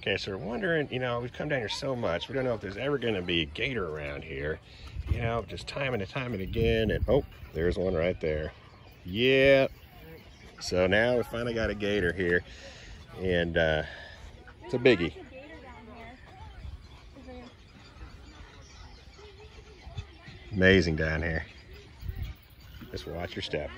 Okay, so we're wondering, you know, we've come down here so much, we don't know if there's ever going to be a gator around here. You know, just time and time and again, and oh, there's one right there. Yeah. So now we finally got a gator here, and uh, it's a biggie. Amazing down here. Just watch your step.